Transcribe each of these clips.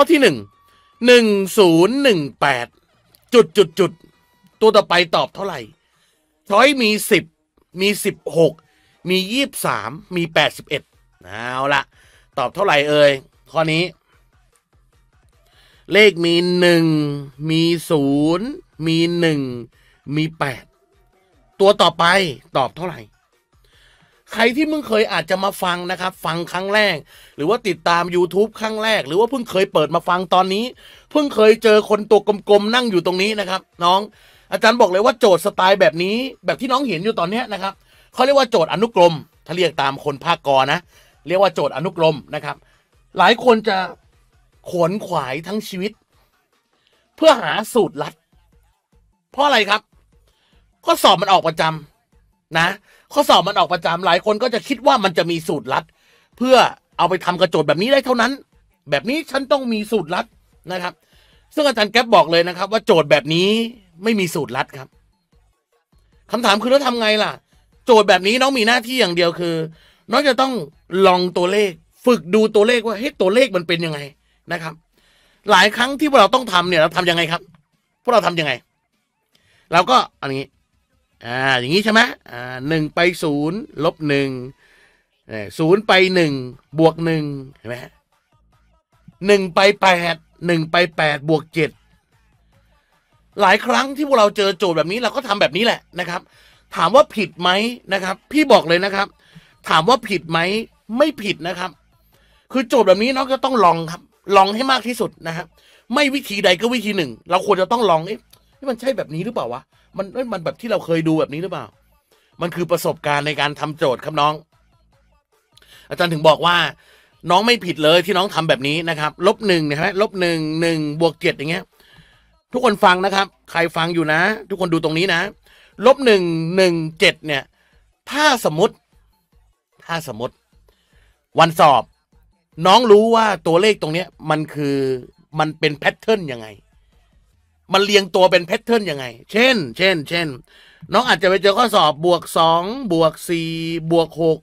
ข้อที่หนึ่งหนึ่งศูนย์หนึ่งแปดจุดจุดจุดตัวต่อไปตอบเท่าไหร่ช้อยมีสิบมีสิบหกมียี่บสามมีแปดสิบเอ็ดเอาละตอบเท่าไหร่เอ่ยข้อนี้ เลขมีหนึ่งมีศูนย์มีหนึ่งมีแปดตัวต่อไปตอบเท่าไหร่ ใครที่มึงเคยอาจจะมาฟังนะครับ ฟังครั้งแรก หรือว่าติดตาม YouTube ครั้งแรก หรือว่าเพิ่งเคยเปิดมาฟังตอนนี้ เพิ่งเคยเจอคนตัวกลมๆนั่งอยู่ตรงนี้นะครับ น้อง อาจารย์บอกเลยว่าโจทย์สไตล์แบบนี้ แบบที่น้องเห็นอยู่ตอนนี้นะครับเขาเรียกว่าโจทย์อนุกรม ถ้าเรียกตามคนภาคกรนะ เรียกว่าโจทย์อนุกรมนะครับ หลายคนจะขวนขวายทั้งชีวิต เพื่อหาสูตรลัด เพราะอะไรครับข้อสอบมันออกประจำนะ ข้อสอบมันออกประจำหลายคนก็จะคิดว่ามันจะมีสูตรลัด เพื่อเอาไปทำกระโจทย์แบบนี้ได้เท่านั้น แบบนี้ฉันต้องมีสูตรลัดนะครับ ซึ่งอาจารย์แก๊ปบอกเลยนะครับ ว่าโจทย์แบบนี้ไม่มีสูตรลัดครับคำถามคือแล้วทำไงล่ะ โจทย์แบบนี้น้องมีหน้าที่อย่างเดียวคือ น้องจะต้องลองตัวเลข ฝึกดูตัวเลขว่าเฮ้ยตัวเลขมันเป็นยังไงนะครับ หลายครั้งที่พวกเราต้องทำเนี่ยเราทำยังไงครับ พวกเราทำยังไงเราก็อันนี้ อ่าอย่างนี้ใช่ไหมอ่าหนึ่งไปศูนย์ลบหนึ่งศูนย์ไปหนึ่งบวกหนึ่งเห็นไหมหนึ่งไปแปดหนึ่งไปแปดบวกเจ็ดหลายครั้งที่พวกเราเจอโจทย์แบบนี้เราก็ทำแบบนี้แหละนะครับ ถามว่าผิดไหมนะครับ พี่บอกเลยนะครับ ถามว่าผิดไหมไม่ผิดนะครับ คือโจทย์แบบนี้น้องก็ต้องลองครับ ลองให้มากที่สุดนะครับไม่วิธีใดก็วิธีหนึ่ง เราควรจะต้องลองเอ๊ะ ที่มันใช่แบบนี้หรือเปล่าวะมันมันแบบที่เราเคยดูแบบนี้หรือเปล่า มันคือประสบการณ์ในการทำโจทย์ครับน้อง อาจารย์ถึงบอกว่า น้องไม่ผิดเลยที่น้องทำแบบนี้นะครับลบหนึ่งนะฮะลบหนึ่งหนึ่งบวกเจ็ดอย่างเงี้ย ทุกคนฟังนะครับ ใครฟังอยู่นะ ทุกคนดูตรงนี้นะลบหนึ่งหนึ่งเจ็ดเนี่ย ถ้าสมมติ ถ้าสมมติ วันสอบ น้องรู้ว่าตัวเลขตรงเนี้ย มันคือมันเป็นแพทเทิร์นยังไง มันเรียงตัวเป็นแพทเทิร์นยังไง เช่น เช่น เช่น น้องอาจจะไปเจอข้อสอบบวกสองบวกสี่บวกหก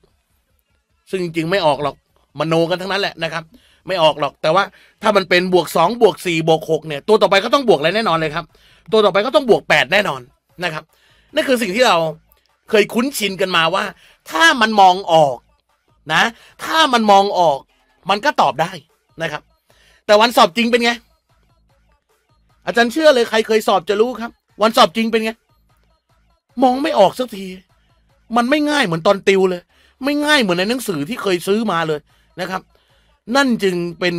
ซึ่งจริงๆไม่ออกหรอกมโนกันทั้งนั้นแหละนะครับ ไม่ออกหรอก แต่ว่าถ้ามันเป็นบวกสองบวกสี่บวกหกเนี่ย ตัวต่อไปก็ต้องบวกอะไรแน่นอนเลยครับ ตัวต่อไปก็ต้องบวกแปดแน่นอนนะครับ นั่นคือสิ่งที่เราเคยคุ้นชินกันมาว่า ถ้ามันมองออกนะ ถ้ามันมองออก มันก็ตอบได้นะครับ แต่วันสอบจริงเป็นไง อาจารย์เชื่อเลยใครเคยสอบจะรู้ครับ วันสอบจริงเป็นไง มองไม่ออกสักที มันไม่ง่ายเหมือนตอนติวเลย ไม่ง่ายเหมือนในหนังสือที่เคยซื้อมาเลยนะครับ นั่นจึงเป็น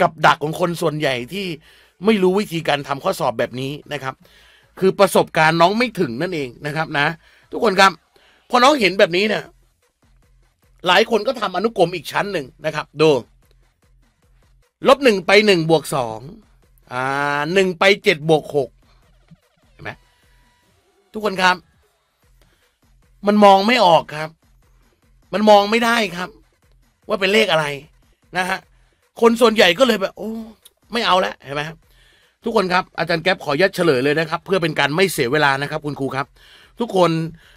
กับดักของคนส่วนใหญ่ที่ไม่รู้วิธีการทำข้อสอบแบบนี้นะครับ คือประสบการณ์น้องไม่ถึงนั่นเองนะครับนะ ทุกคนครับ พอน้องเห็นแบบนี้เนี่ย หลายคนก็ทำอนุกรมอีกชั้นหนึ่งนะครับ ดูลบหนึ่งไปหนึ่งบวกสอง อ่าหนึ่งไปเจ็ดบวกหกเห็นไหมทุกคนครับ มันมองไม่ออกครับ มันมองไม่ได้ครับ ว่าเป็นเลขอะไรนะฮะคนส่วนใหญ่ก็เลยแบบ โอ้ ไม่เอาแล้วเห็นไหมครับทุกคนครับอาจารย์แก๊ปขอยัดเฉลยเลยนะครับ เพื่อเป็นการไม่เสียเวลานะครับ คุณครูครับ ทุกคน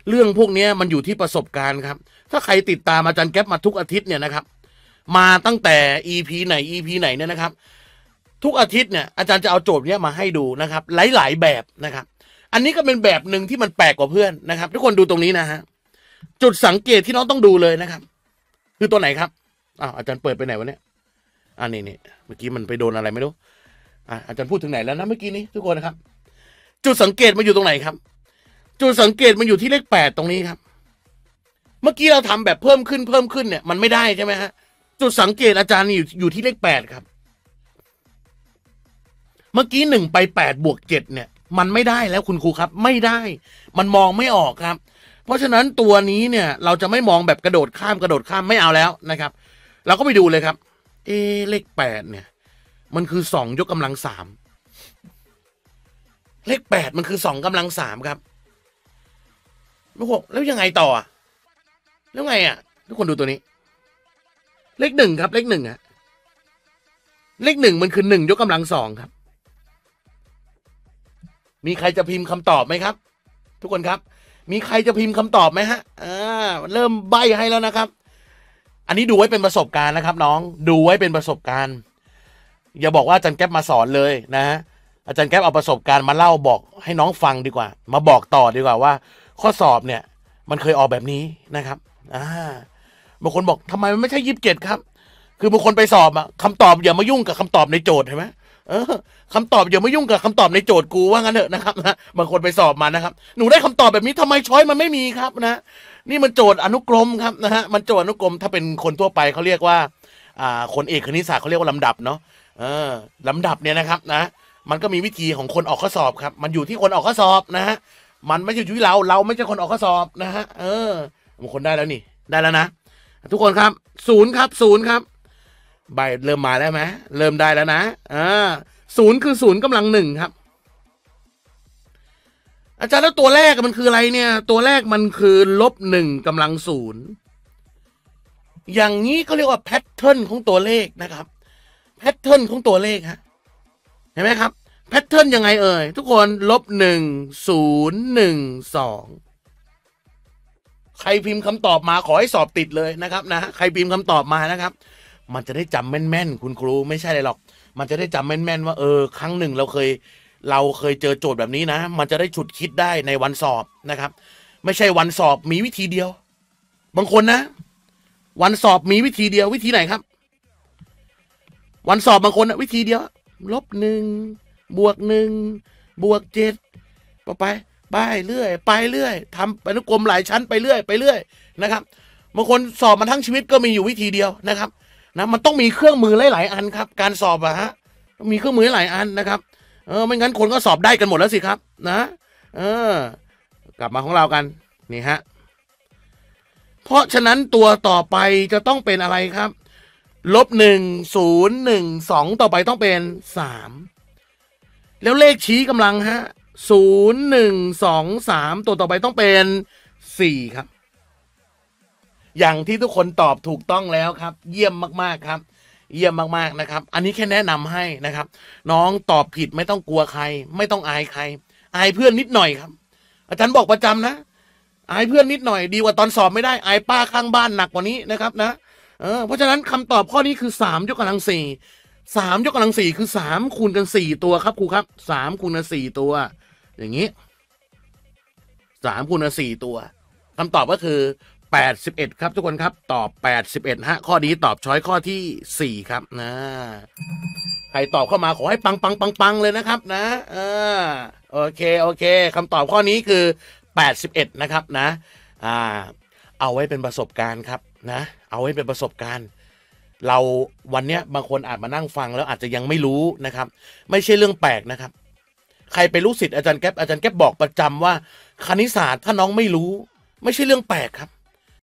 เรื่องพวกนี้มันอยู่ที่ประสบการณ์ครับ ถ้าใครติดตามอาจารย์แก๊ปมาทุกอาทิตย์เนี่ยนะครับ มาตั้งแต่ EP ไหน EP ไหนเนี่ยนะครับ ทุกอาทิตย์เนี่ยอาจารย์จะเอาโจทย์เนี้ยมาให้ดูนะครับ หลาย ๆ แบบนะครับ อันนี้ก็เป็นแบบหนึ่งที่มันแปลกกว่าเพื่อนนะครับ ทุกคนดูตรงนี้นะฮะจุดสังเกตที่น้องต้องดูเลยนะครับ คือตัวไหนครับอ้าวอาจารย์เปิดไปไหนวะเนี่ยอ่านี่นี่เมื่อกี้มันไปโดนอะไรไม่รู้อ่าอาจารย์พูดถึงไหนแล้วนะเมื่อกี้นี้ทุกคนนะครับ จุดสังเกตมันอยู่ตรงไหนครับ จุดสังเกตมันอยู่ที่เลขแปดตรงนี้ครับ เมื่อกี้เราทำแบบเพิ่มขึ้นเพิ่มขึ้นเนี่ยมันไม่ได้ใช่ไหมฮะจุดสังเกตอาจารย์อยู่อยู่ที่เลขแปดครับ เมื่อกี้หนึ่งไปแปดบวกเจ็ดเนี่ย มันไม่ได้แล้วคุณครูครับ ไม่ได้ มันมองไม่ออกครับ เพราะฉะนั้นตัวนี้เนี่ย เราจะไม่มองแบบกระโดดข้ามกระโดดข้ามไม่เอาแล้วนะครับ เราก็ไปดูเลยครับ เอเลขแปดเนี่ย มันคือสองยกกำลังสามเลขแปดมันคือสองกำลังสามครับล้วบอกแล้วยังไงต่อแล้วไงอะ ทุกคนดูตัวนี้ เลขหนึ่งครับ เลขหนึ่งอะเลขหนึ่งมันคือหนึ่งยกกำลังสองครับ มีใครจะพิมพ์คำตอบไหมครับ ทุกคนครับ มีใครจะพิมพ์คำตอบไหมฮะอ่าเริ่มใบให้แล้วนะครับ อันนี้ดูไว้เป็นประสบการณ์นะครับ น้องดูไว้เป็นประสบการณ์ อย่าบอกว่าอาจารย์แก๊ปมาสอนเลยนะฮะอาจารย์แก๊ปเอาประสบการณ์มาเล่าบอกให้น้องฟังดีกว่า มาบอกต่อดีกว่าว่า ข้อสอบเนี่ย มันเคยออกแบบนี้นะครับอ่าบางคนบอกทำไมมันไม่ใช่ยี่สิบเจ็ดครับ คือบางคนไปสอบอะคำตอบอย่ามายุ่งกับคำตอบในโจทย์เห็นไหม เออคำตอบอย่ามายุ่งกับคำตอบในโจทย์กูว่างั้นเถอะนะครับนะบางคนไปสอบมานะครับ หนูได้คำตอบแบบนี้ทำไมช้อยมันไม่มีครับนะนี่มันโจทย์อนุกรมครับนะฮะมันโจทย์อนุกรมถ้าเป็นคนทั่วไปเขาเรียกว่าอ่าคนเอกคณิตศาสตร์เขาเรียกว่าลำดับเนาะเออลำดับเนี่ยนะครับนะมันก็มีวิธีของคนออกข้อสอบครับ มันอยู่ที่คนออกข้อสอบนะฮะมันไม่ใช่อยู่ที่เราเราไม่ใช่คนออกข้อสอบนะฮะเออบางคนได้แล้วนี่ ได้แล้วนะทุกคนครับศูนย์ครับศูนย์ครับ ใบเริ่มมาแล้วไหมเริ่มได้แล้วนะอ่าศูนย์คือศูนย์กำลังหนึ่งครับ อาจารย์แล้วตัวแรกมันคืออะไรเนี่ย ตัวแรกมันคือลบหนึ่งกำลังศูนย์อย่างนี้ก็เรียกว่า pattern ของตัวเลขนะครับ pattern ของตัวเลขฮะเห็นไหมครับ pattern ยังไงเอ่ยทุกคนลบหนึ่งศูนย์หนึ่งสองใครพิมพ์คำตอบมาขอให้สอบติดเลยนะครับนะใครพิมพ์คำตอบมานะครับ มันจะได้จำแม่นๆคุณครูไม่ใช่เลยหรอก มันจะได้จำแม่นๆว่าเออ ครั้งหนึ่งเราเคย เราเคยเจอโจทย์แบบนี้นะ มันจะได้ฉุดคิดได้ในวันสอบนะครับ ไม่ใช่วันสอบมีวิธีเดียว บางคนนะ วันสอบมีวิธีเดียววิธีไหนครับ วันสอบบางคนนะวิธีเดียว ลบหนึ่งบวกหนึ่งบวกเจ็ดไปไปไปเรื่อย ไปเรื่อยทำอนุกรมหลายชั้นไปเรื่อยไปเรื่อยนะครับบางคนสอบมาทั้งชีวิตก็มีอยู่วิธีเดียวนะครับ นะมันต้องมีเครื่องมือหลายๆอันครับ การสอบอะฮะต้องมีเครื่องมือหลายอันนะครับ เออไม่งั้นคนก็สอบได้กันหมดแล้วสิครับ นะ เออ กลับมาของเรากันนี่ฮะเพราะฉะนั้นตัวต่อไปจะต้องเป็นอะไรครับลบหนึ่งศูนย์หนึ่งสองต่อไปต้องเป็นสามแล้วเลขชี้กำลังฮะศูนย์หนึ่งสองสามตัวต่อไปต้องเป็นสี่ครับ อย่างที่ทุกคนตอบถูกต้องแล้วครับ เยี่ยมมากๆครับ เยี่ยมมากๆนะครับ อันนี้แค่แนะนำให้นะครับ น้องตอบผิดไม่ต้องกลัวใคร ไม่ต้องอายใคร อายเพื่อนนิดหน่อยครับ อาจารย์บอกประจำนะ อายเพื่อนนิดหน่อยดีกว่าตอนสอบไม่ได้อายป้าข้างบ้านหนักกว่านี้นะครับนะเออเพราะฉะนั้นคำตอบข้อนี้คือสามยกกำลังสี่สามยกกำลังสี่คือสามคูณกันสี่ตัวครับครูครับสามคูณกันสี่ตัว อย่างนี้สามคูณกันสี่ตัวคำตอบก็คือ แปดสิบเอ็ดครับทุกคนครับ ตอบแปดสิบเอ็ดฮะข้อนี้ตอบช้อยข้อที่สี่ครับนะ ใครตอบเข้ามาขอให้ปังปังปังปังเลยนะครับ นะอโอเคโอเคคำตอบข้อนี้คือ 81 นะครับนะอ่าเอาไว้เป็นประสบการณ์ครับนะ เอาไว้เป็นประสบการณ์ เราวันเนี้ยบางคนอาจมานั่งฟังแล้วอาจจะยังไม่รู้นะครับ ไม่ใช่เรื่องแปลกนะครับ ใครเป็นลูกศิษย์อาจารย์แก๊ปอาจารย์แก๊ปบอกประจำว่าคณิตศาสตร์ถ้าน้องไม่รู้ ไม่ใช่เรื่องแปลกครับ